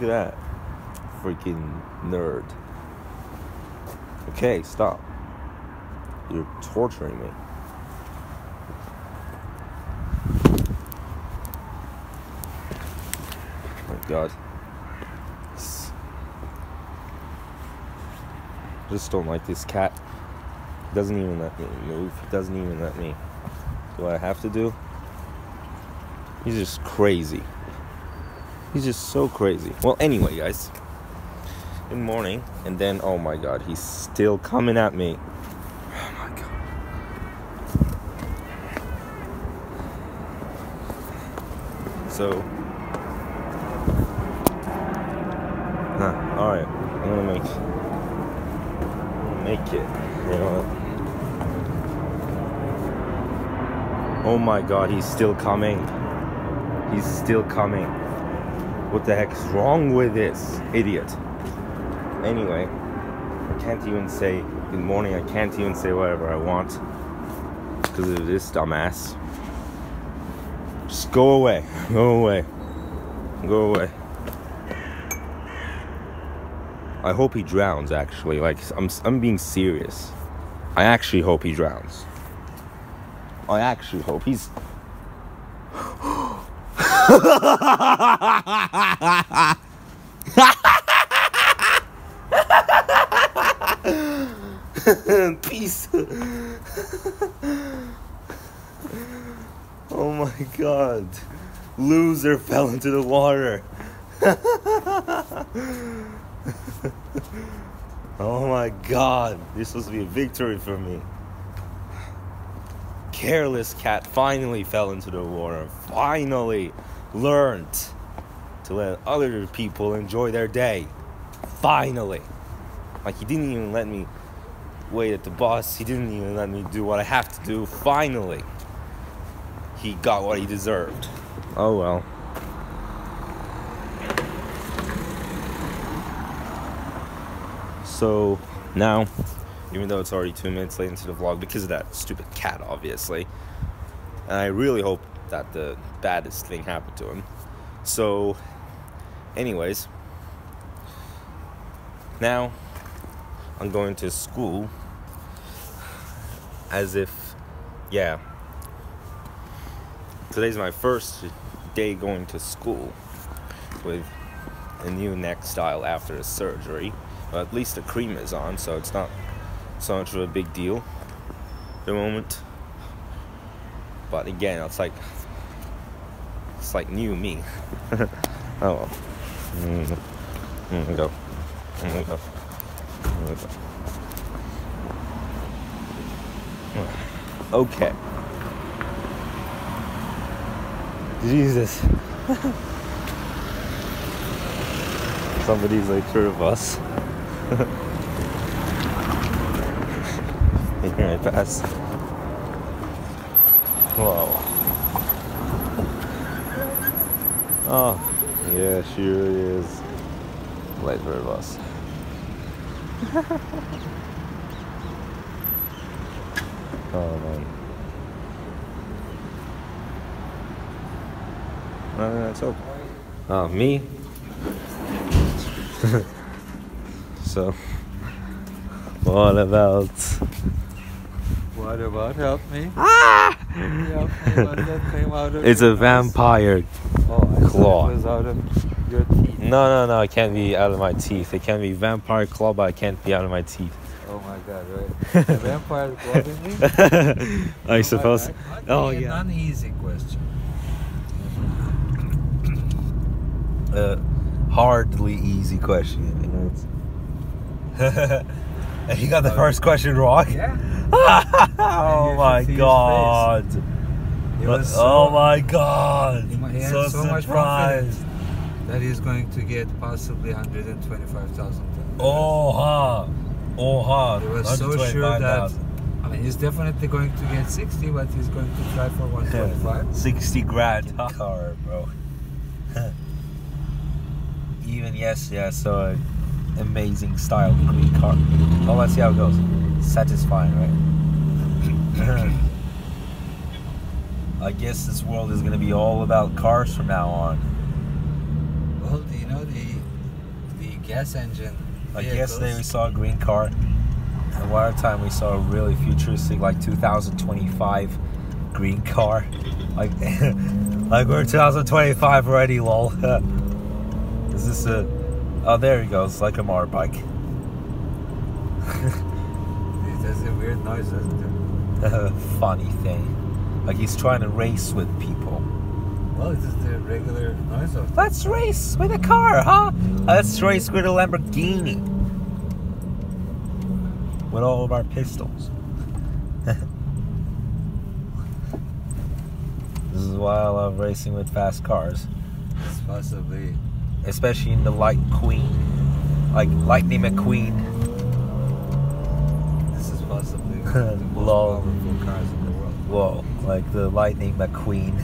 Look at that. Freaking nerd. Okay, stop. You're torturing me. Oh my god. I just don't like this cat. He doesn't even let me move. He doesn't even let me do what I have to do. He's just crazy. He's just so crazy. Well, anyway, guys. Good morning. And then, oh my god, he's still coming at me. Oh my god. So. Huh, alright. I'm gonna make. I'm gonna make it. You know what? Oh my god, he's still coming. He's still coming. What the heck is wrong with this idiot? Anyway, I can't even say good morning. I can't even say whatever I want because of this dumbass. Just go away. Go away. Go away. I hope he drowns. Actually, like I'm, I'm being serious. I actually hope he drowns. I actually hope he's. Peace. oh my god. Loser fell into the water. oh my god. This to be a victory for me. Careless cat finally fell into the water. Finally learned to let other people enjoy their day. Finally. Like he didn't even let me wait at the bus. He didn't even let me do what I have to do. Finally, he got what he deserved. Oh well. So now, even though it's already two minutes late into the vlog because of that stupid cat, obviously, and I really hope that the baddest thing happened to him. So, anyways, now I'm going to school as if, yeah. Today's my first day going to school with a new neck style after a surgery. Well, at least the cream is on, so it's not so much of a big deal at the moment. But again, it's like it's like new me. oh well. Mm. Mm, go. Mm, go. Okay. Jesus. Somebody's like through a bus. Here I pass. Whoa. Oh, yeah, she really is late for a bus. oh man. No, that's okay. Oh, me? so, what about. What about help me? Ah! Help me what that came out It's a vampire. Oh, claw. It was out of your teeth. No, no, no, it can't be out of my teeth. It can be vampire claw, but it can't be out of my teeth. Oh my god, right? A vampire clawing me? I suppose. Oh, an yeah. uneasy question. Uh, hardly easy question. You know, you got the first question wrong. Yeah. oh my should see his god. He was oh my god. He had so so much surprised. that he's going to get possibly 125,000. Oh ha. Oh ha. He was so sure that. I mean, he's definitely going to get 60, but he's going to try for 125. 60 grand car, bro. Even yes, yeah, so uh, amazing style green car. Oh, let's see how it goes. Satisfying, right? I guess this world is gonna be all about cars from now on. Well, do you know, the gas engine. Like vehicles. yesterday we saw a green car, and one other time we saw a really futuristic, like 2025 green car. Like, like we're 2025 already, lol. Is this a? Oh, there he goes, like a motorbike. It does a weird noise, it? Funny thing. Like he's trying to race with people. Well, it's just the regular noise of Let's race with a car, huh? Let's race with a Lamborghini. With all of our pistols. this is why I love racing with fast cars. It's possibly Especially in the Light Queen. Like Lightning McQueen. Lol. powerful cars in the world. Whoa, like the Lightning McQueen.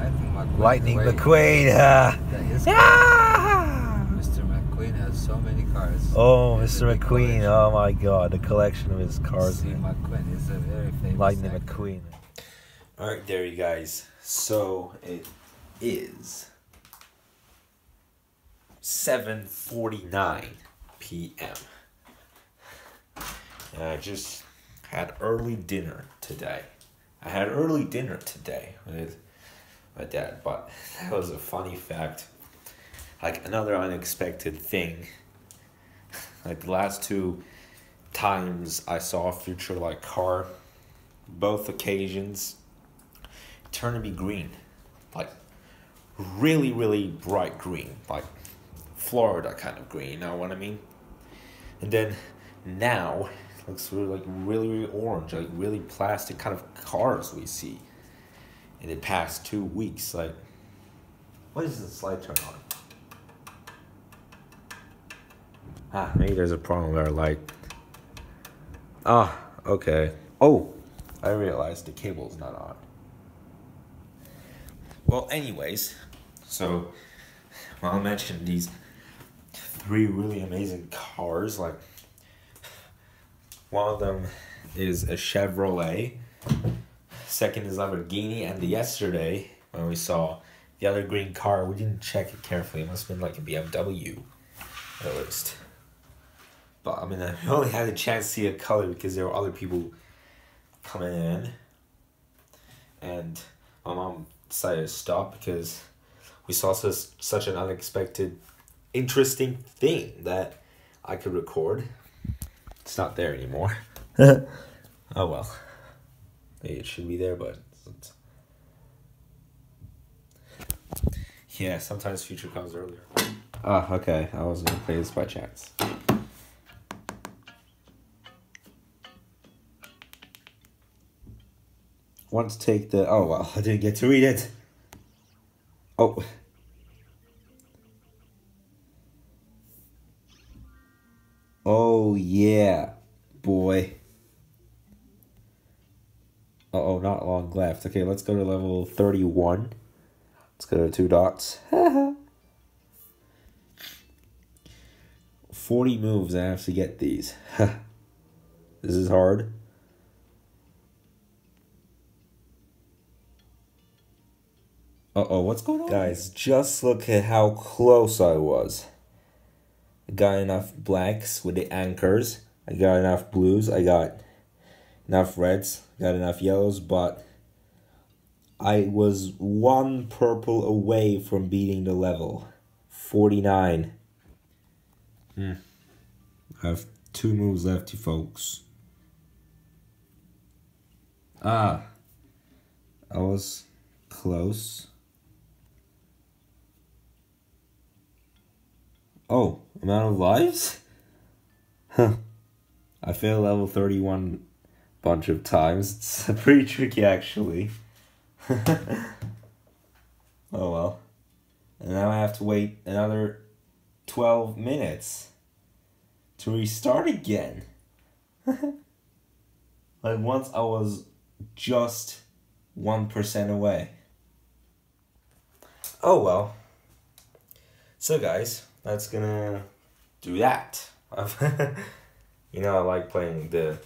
I think McQueen. Lightning Wait, McQueen. ah. that is-! Mr. McQueen has so many cars. Oh, He has a Mr. McQueen. collection. Oh my god, the collection of his cars. Steve McQueen is a very famous Lightning actor. McQueen. Alright, there you guys. So it is 7:49 p.m. And I just had early dinner today. I had early dinner today with my dad, but that was a funny fact. Like another unexpected thing. Like the last two times I saw a future like car, both occasions turned to be green. Like really, really bright green. Like Florida kind of green, you know what I mean? And then now looks really like really, really orange, like really plastic kind of cars we see in the past two weeks. Like what is this light turn on? Ah, maybe there's a problem with our light. Ah, okay. Oh, I realized the cable's not on. Well, anyways, so well, I mentioned these three really amazing cars. Like, one of them is a Chevrolet. Second is Lamborghini, and yesterday when we saw the other green car, we didn't check it carefully. It must have been like a BMW, at least. But I mean, I only had a chance to see a color because there were other people coming in, and my mom decided to stop because we saw such such an unexpected, interesting thing that I could record. It's not there anymore. oh well, it should be there, but. It's... Yeah, sometimes future comes earlier. Ah, okay. I was gonna play this by chance. Want to take the. Oh well, I didn't get to read it. Oh. Oh yeah, boy. Uh oh, not long left. Okay, let's go to level 31. Let's go to two dots. 40 moves I have to get these. this is hard. Uh oh, what's going on? Guys, just look at how close I was. Got enough blacks with the anchors. I got enough blues. I got enough reds. Got enough yellows, but I was one purple away from beating the level. 49. Hmm. I have two moves left, you folks. Ah. I was close. Oh, amount of lives? Huh. I failed level 31 bunch of times. It's pretty tricky actually. oh well. And now I have to wait another 12 minutes to restart again. like once I was just 1% away. Oh well. So guys, that's gonna do that. you know, I like playing the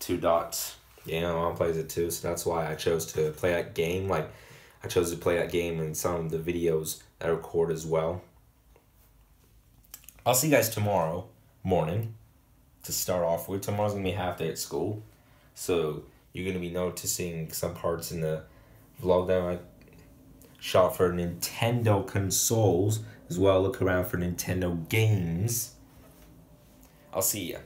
two dots. You know, mom plays it too, so that's why I chose to play that game. Like, I chose to play that game and some of the videos that I record as well. I'll see you guys tomorrow morning to start off with. Tomorrow's gonna be half day at school, so you're gonna be noticing some parts in the vlog that I shot for Nintendo consoles as well, look around for Nintendo games. I'll see ya.